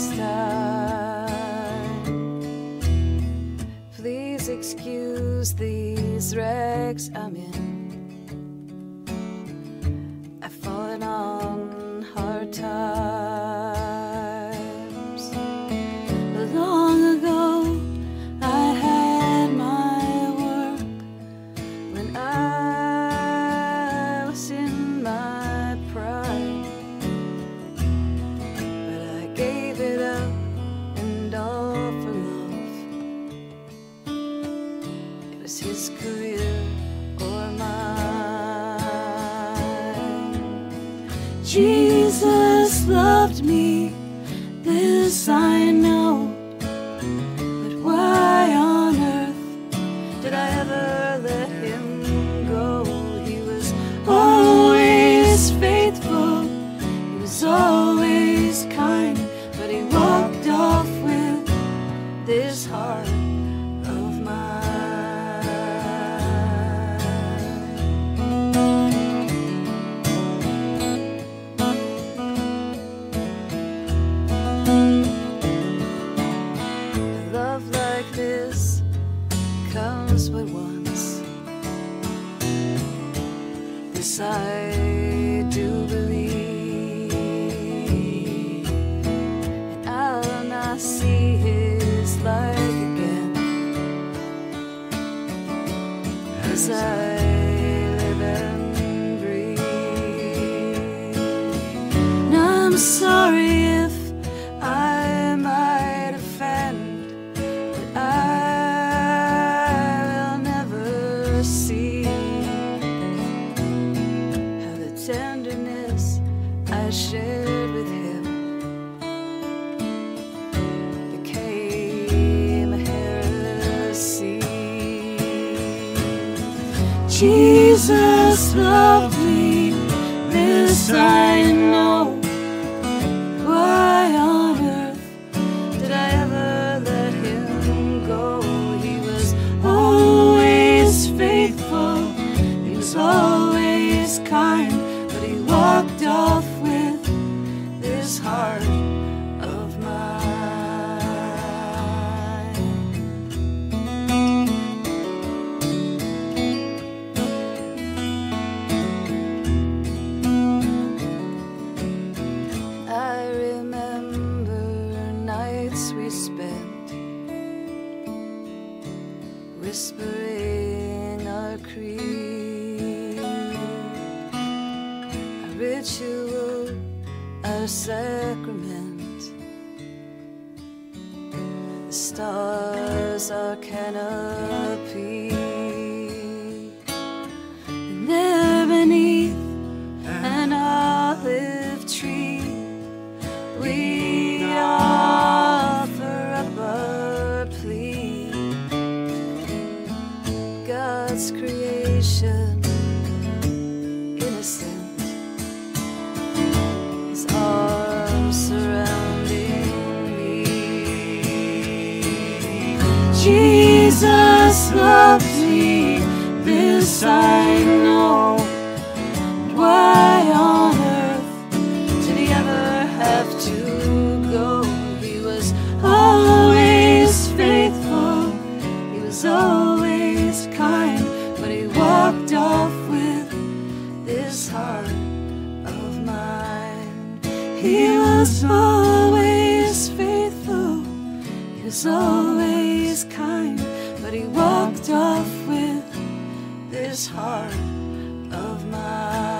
Palestine. Please excuse these rags I'm in. His career or mine. Jesus loved me, this I know. But why on earth did I ever let him but once. This I do believe, and I'll not see his like again as I live and breathe. And I'm sorry tenderness I shared with him became a heresy. Jesus loved me, this I know. Whispering our creed, a ritual, our sacrament, the stars, are canopy, God's creation, innocent, His arms me. Jesus loves me, this I know. Why heart of mine. He was always faithful, he was always kind, but he walked off with this heart of mine.